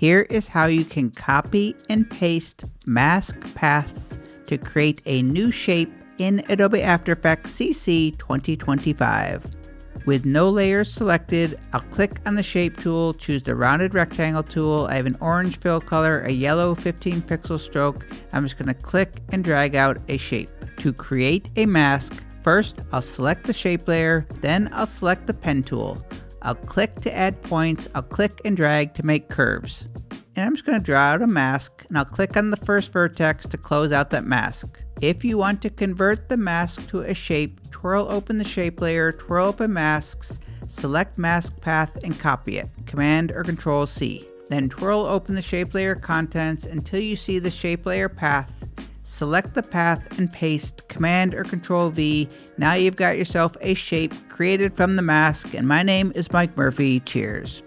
Here is how you can copy and paste mask paths to create a new shape in Adobe After Effects CC 2025. With no layers selected, I'll click on the shape tool, choose the rounded rectangle tool. I have an orange fill color, a yellow 15 pixel stroke. I'm just going to click and drag out a shape. To create a mask, first I'll select the shape layer, then I'll select the pen tool. I'll click to add points, I'll click and drag to make curves. And I'm just going to draw out a mask, and I'll click on the first vertex to close out that mask. If you want to convert the mask to a shape, twirl open the shape layer, twirl open masks, select mask path and copy it, Command or Control C. Then twirl open the shape layer contents until you see the shape layer path select the path and paste Command or Control V. Now you've got yourself a shape created from the mask, and my name is Mike Murphy. Cheers.